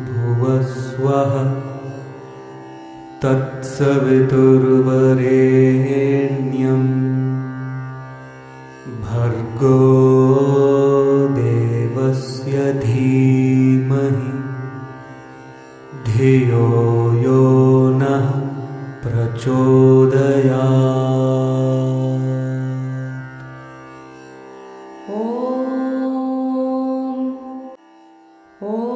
भूर्भुवस्वः तत्सवितुर्वरेण्यम् भर्गो देवस्य धीमहि धियो यो नः प्रचोदया ॐ ॐ